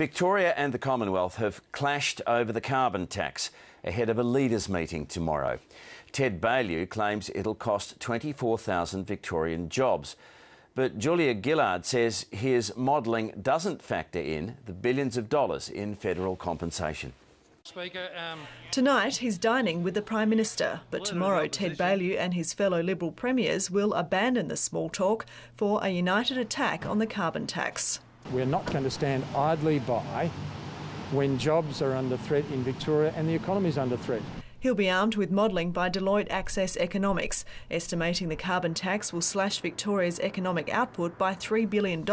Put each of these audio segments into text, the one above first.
Victoria and the Commonwealth have clashed over the carbon tax ahead of a leaders' meeting tomorrow. Ted Baillieu claims it'll cost 24,000 Victorian jobs. But Julia Gillard says his modelling doesn't factor in the billions of dollars in federal compensation. Speaker, um... Tonight he's dining with the Prime Minister, but tomorrow Ted Baillieu and his fellow Liberal premiers will abandon the small talk for a united attack on the carbon tax. We're not going to stand idly by when jobs are under threat in Victoria and the economy is under threat. He'll be armed with modelling by Deloitte Access Economics, estimating the carbon tax will slash Victoria's economic output by $3 billion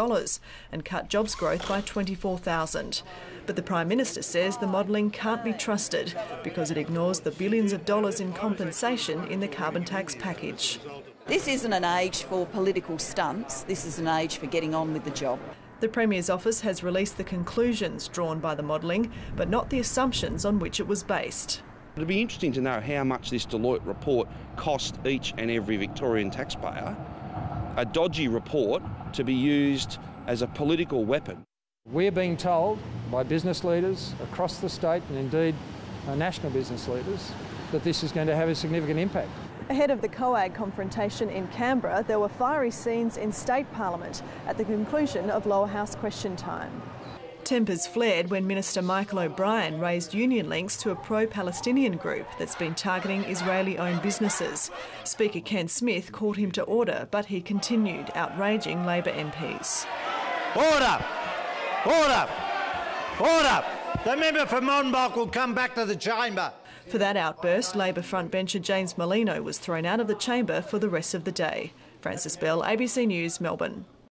and cut jobs growth by 24,000. But the Prime Minister says the modelling can't be trusted because it ignores the billions of dollars in compensation in the carbon tax package. This isn't an age for political stunts, this is an age for getting on with the job. The Premier's office has released the conclusions drawn by the modelling, but not the assumptions on which it was based. It'd be interesting to know how much this Deloitte report cost each and every Victorian taxpayer. A dodgy report to be used as a political weapon. We're being told by business leaders across the state and indeed uh, national business leaders that this is going to have a significant impact. Ahead of the COAG confrontation in Canberra, there were fiery scenes in state parliament at the conclusion of lower house question time. Tempers flared when Minister Michael O'Brien raised union links to a pro Palestinian group that's been targeting Israeli owned businesses. Speaker Ken Smith called him to order, but he continued, outraging Labor MPs. Order! Order! Order! The member for Monbulk will come back to the chamber. For that outburst, Labor frontbencher James Merlino was thrown out of the chamber for the rest of the day. Francis Bell, ABC News, Melbourne.